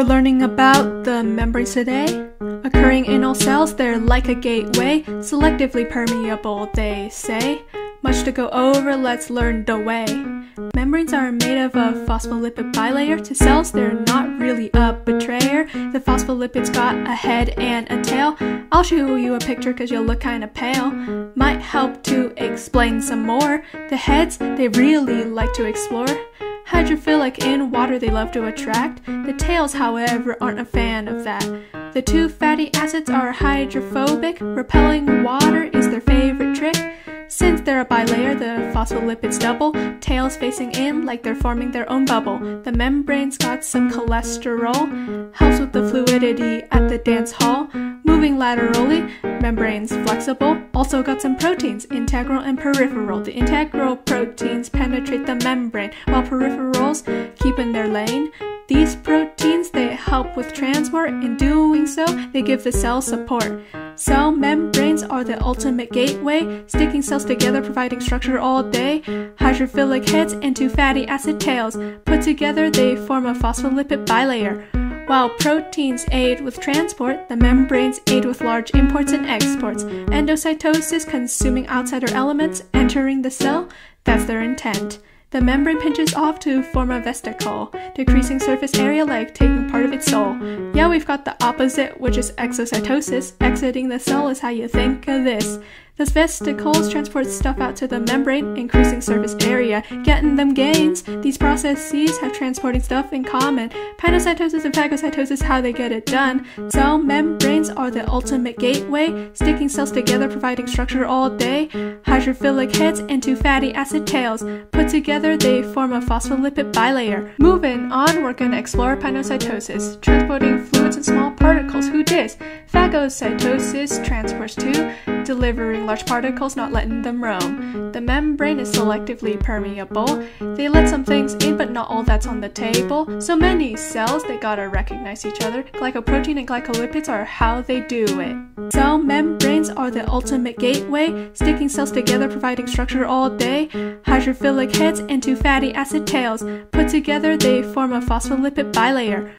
We're learning about the membranes today. Occurring in all cells, they're like a gateway, selectively permeable, they say. Much to go over, let's learn the way. Membranes are made of a phospholipid bilayer. To cells, they're not really a betrayer. The phospholipids got a head and a tail. I'll show you a picture because you'll look kinda pale. Might help to explain some more. The heads, they really like to explore. Hydrophilic in water they love to attract. The tails, however, aren't a fan of that. The two fatty acids are hydrophobic. Repelling water is their favorite trick. Since they're a bilayer, the phospholipids double, tails facing in like they're forming their own bubble. The membrane's got some cholesterol, helps with the fluidity at the dance hall. Moving laterally, membranes flexible, also got some proteins, integral and peripheral. The integral proteins penetrate the membrane, while peripherals keep in their lane. These proteins, they help with transport. In doing so, they give the cell support. Cell membranes are the ultimate gateway, sticking cells together, providing structure all day. Hydrophilic heads and two fatty acid tails. Put together, they form a phospholipid bilayer. While proteins aid with transport, the membranes aid with large imports and exports. Endocytosis, consuming outsider elements, entering the cell, that's their intent. The membrane pinches off to form a vesicle, decreasing surface area like taking part of its soul. Yeah, we've got the opposite, which is exocytosis. Exiting the cell is how you think of this. Those vesicles transport stuff out to the membrane, increasing surface area, getting them gains. These processes have transporting stuff in common. Pinocytosis and phagocytosis, how they get it done. Cell membranes are the ultimate gateway, sticking cells together, providing structure all day. Hydrophilic heads and two fatty acid tails. Put together, they form a phospholipid bilayer. Moving on, we're gonna explore pinocytosis, transporting fluids and small particles. Who dis? Phagocytosis transports two, delivering large particles, not letting them roam. The membrane is selectively permeable. They let some things in, but not all that's on the table. So many cells, they gotta recognize each other. Glycoprotein and glycolipids are how they do it. Cell membranes are the ultimate gateway, sticking cells together, providing structure all day. Hydrophilic heads and two fatty acid tails. Put together, they form a phospholipid bilayer.